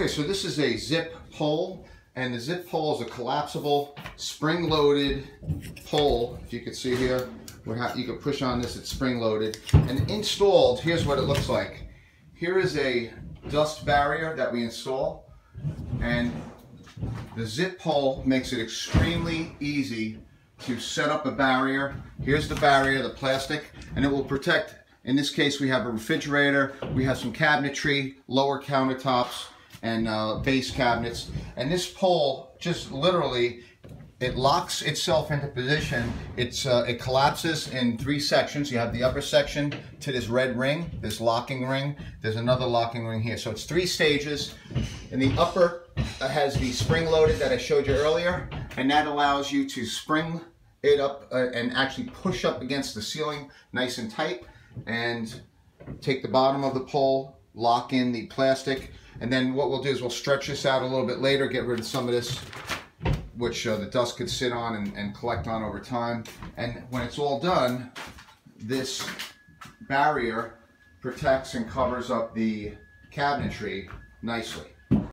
Okay, so this is a zip pole, and the zip pole is a collapsible, spring-loaded pole. If you can see here, you can push on this, it's spring-loaded. And installed, here's what it looks like. Here is a dust barrier that we install, and the zip pole makes it extremely easy to set up a barrier. Here's the barrier, the plastic, and it will protect. In this case, we have a refrigerator, we have some cabinetry, lower countertops, and uh, base cabinets. And this pole just literally, it locks itself into position. It's uh, It collapses in three sections. You have the upper section to this red ring, this locking ring. There's another locking ring here. So it's three stages. In the upper uh, has the spring loaded that I showed you earlier, and that allows you to spring it up uh, and actually push up against the ceiling nice and tight and take the bottom of the pole, lock in the plastic, and then what we'll do is we'll stretch this out a little bit later, get rid of some of this, which uh, the dust could sit on and, and collect on over time. And when it's all done, this barrier protects and covers up the cabinetry nicely.